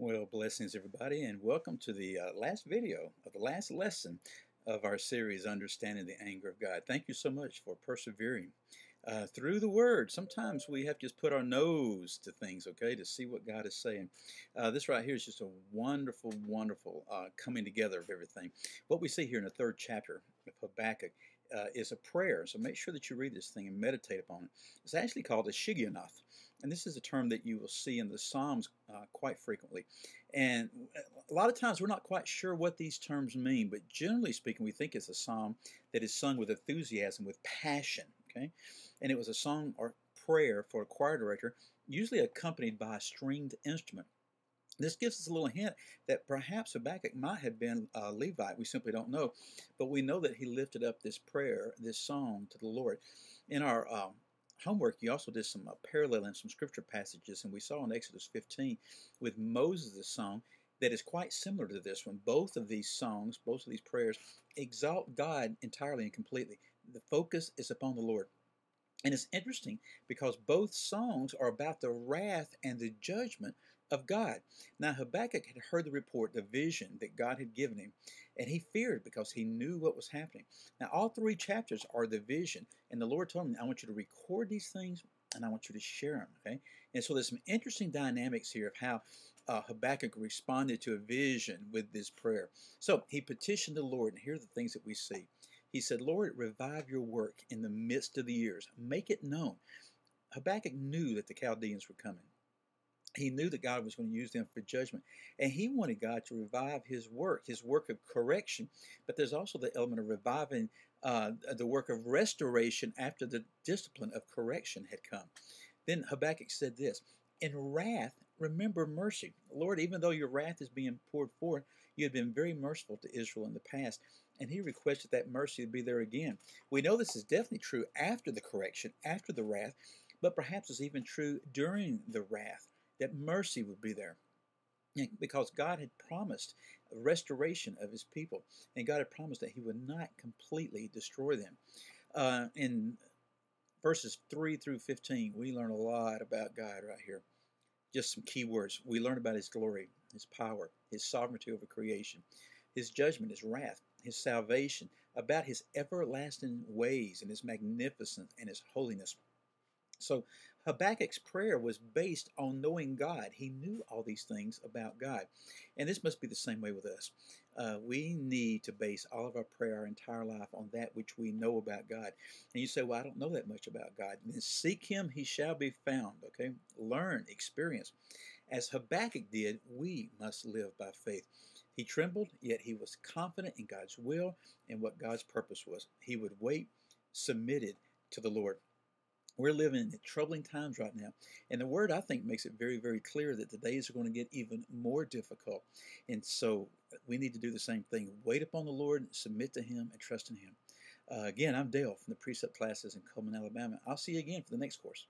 Well, blessings, everybody, and welcome to the uh, last video of the last lesson of our series, Understanding the Anger of God. Thank you so much for persevering uh, through the Word. Sometimes we have to just put our nose to things, okay, to see what God is saying. Uh, this right here is just a wonderful, wonderful uh, coming together of everything. What we see here in the third chapter of Habakkuk uh, is a prayer. So make sure that you read this thing and meditate upon it. It's actually called a shigionoth. And this is a term that you will see in the Psalms uh, quite frequently. And a lot of times we're not quite sure what these terms mean, but generally speaking, we think it's a psalm that is sung with enthusiasm, with passion. Okay? And it was a song or prayer for a choir director, usually accompanied by a stringed instrument. This gives us a little hint that perhaps Habakkuk might have been a Levite. We simply don't know. But we know that he lifted up this prayer, this song to the Lord. In our um, homework, you also did some uh, paralleling some scripture passages, and we saw in Exodus 15 with Moses' song that is quite similar to this one. Both of these songs, both of these prayers, exalt God entirely and completely. The focus is upon the Lord. And it's interesting because both songs are about the wrath and the judgment of God. Now, Habakkuk had heard the report, the vision that God had given him, and he feared because he knew what was happening. Now, all three chapters are the vision, and the Lord told him, I want you to record these things and I want you to share them. Okay? And so there's some interesting dynamics here of how uh, Habakkuk responded to a vision with this prayer. So he petitioned the Lord, and here are the things that we see. He said, Lord, revive your work in the midst of the years, make it known. Habakkuk knew that the Chaldeans were coming. He knew that God was going to use them for judgment. And he wanted God to revive his work, his work of correction. But there's also the element of reviving uh, the work of restoration after the discipline of correction had come. Then Habakkuk said this In wrath, remember mercy. Lord, even though your wrath is being poured forth, you have been very merciful to Israel in the past and he requested that mercy to be there again. We know this is definitely true after the correction, after the wrath, but perhaps it's even true during the wrath that mercy would be there. Because God had promised restoration of his people, and God had promised that he would not completely destroy them. Uh, in verses 3 through 15, we learn a lot about God right here. Just some key words. We learn about his glory, his power, his sovereignty over creation, his judgment, his wrath, his salvation, about his everlasting ways and his magnificence and his holiness. So Habakkuk's prayer was based on knowing God. He knew all these things about God. And this must be the same way with us. Uh, we need to base all of our prayer, our entire life, on that which we know about God. And you say, Well, I don't know that much about God. Then seek Him, He shall be found. Okay? Learn, experience. As Habakkuk did, we must live by faith. He trembled, yet he was confident in God's will and what God's purpose was. He would wait, submitted to the Lord. We're living in troubling times right now. And the word, I think, makes it very, very clear that the days are going to get even more difficult. And so we need to do the same thing wait upon the Lord, submit to Him, and trust in Him. Uh, again, I'm Dale from the Precept classes in Cullman, Alabama. I'll see you again for the next course.